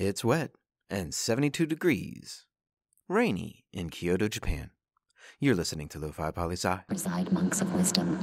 It's wet and 72 degrees. Rainy in Kyoto, Japan. You're listening to Lo-Fi Poli reside monks of wisdom.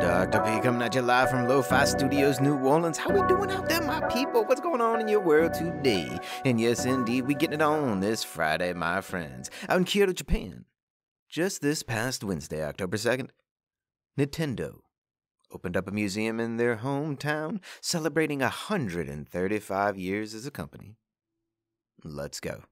Dr. P coming at you live from Lo-Fi Studios, New Orleans. How we doing out there, my people? What's going on in your world today? And yes, indeed, we getting it on this Friday, my friends, out in Kyoto, Japan. Just this past Wednesday, October 2nd, Nintendo opened up a museum in their hometown, celebrating 135 years as a company. Let's go.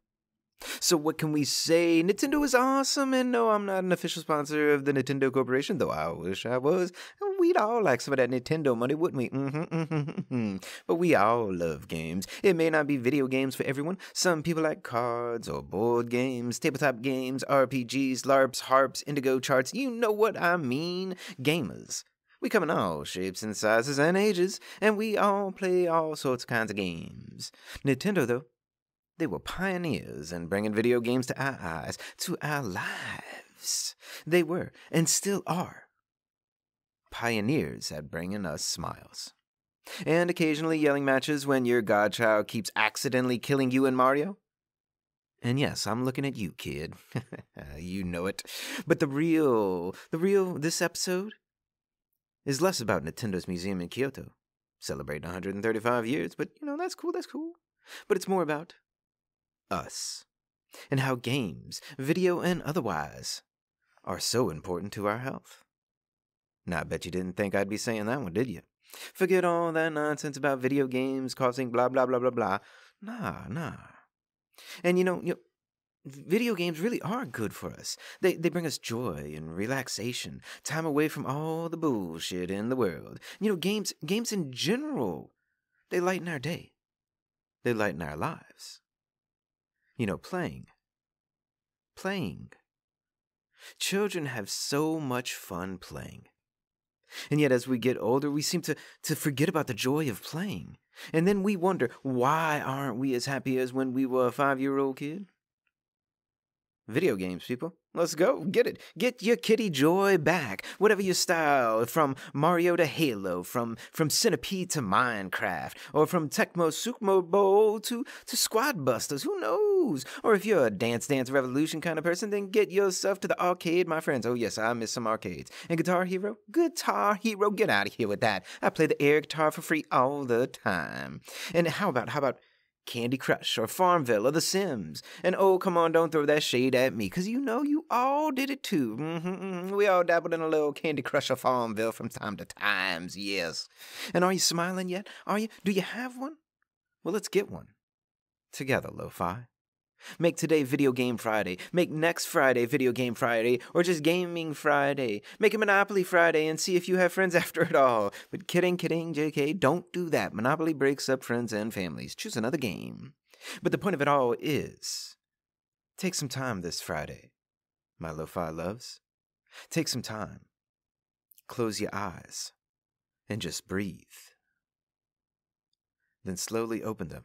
So, what can we say? Nintendo is awesome, and no, I'm not an official sponsor of the Nintendo Corporation, though I wish I was. We'd all like some of that Nintendo money, wouldn't we? Mm-hmm, mm-hmm, mm-hmm. But we all love games. It may not be video games for everyone. Some people like cards or board games, tabletop games, RPGs, LARPs, harps, indigo charts. You know what I mean. Gamers. We come in all shapes and sizes and ages, and we all play all sorts of kinds of games. Nintendo, though, they were pioneers in bringing video games to our eyes, to our lives. They were, and still are, pioneers at bringing us smiles. And occasionally yelling matches when your godchild keeps accidentally killing you in Mario. And yes, I'm looking at you, kid. you know it. But the real, the real, this episode is less about Nintendo's museum in Kyoto, celebrating 135 years, but you know, that's cool, that's cool. But it's more about us and how games, video and otherwise, are so important to our health. Now, I bet you didn't think I'd be saying that one, did you? Forget all that nonsense about video games causing blah, blah, blah, blah, blah. Nah, nah. And you know, you know, video games really are good for us. They, they bring us joy and relaxation, time away from all the bullshit in the world. You know, games, games in general, they lighten our day. They lighten our lives. You know, playing. Playing. Children have so much fun playing. And yet, as we get older, we seem to, to forget about the joy of playing. And then we wonder, why aren't we as happy as when we were a five year old kid? Video games, people. Let's go. Get it. Get your kitty joy back. Whatever your style, from Mario to Halo, from from Centipede to Minecraft, or from Tecmo Super Bowl to to Squad Busters. Who knows? Or if you're a Dance Dance Revolution kind of person, then get yourself to the arcade, my friends. Oh yes, I miss some arcades. And Guitar Hero, Guitar Hero, get out of here with that. I play the air guitar for free all the time. And how about how about Candy Crush or Farmville or The Sims. And oh, come on, don't throw that shade at me, because you know you all did it too. Mm-hmm. We all dabbled in a little Candy Crush or Farmville from time to times, yes. And are you smiling yet? Are you? Do you have one? Well, let's get one. Together, Lo-Fi. Make today Video Game Friday. Make next Friday Video Game Friday, or just Gaming Friday. Make a Monopoly Friday and see if you have friends after it all. But kidding, kidding, JK, don't do that. Monopoly breaks up friends and families. Choose another game. But the point of it all is take some time this Friday, my lo fi loves. Take some time. Close your eyes and just breathe. Then slowly open them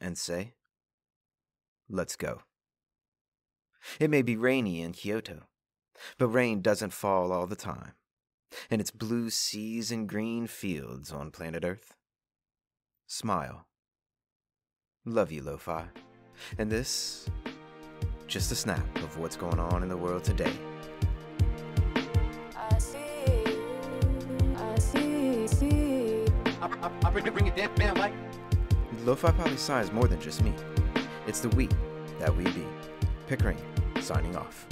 and say, Let's go. It may be rainy in Kyoto, but rain doesn't fall all the time, and it's blue seas and green fields on planet Earth. Smile. Love you, Lo-Fi. And this, just a snap of what's going on in the world today. I see, I see, see. I, I, I bring, bring it down, man, like. Lo-Fi Poli Sci is more than just me. It's the we that we be. Pickering, signing off.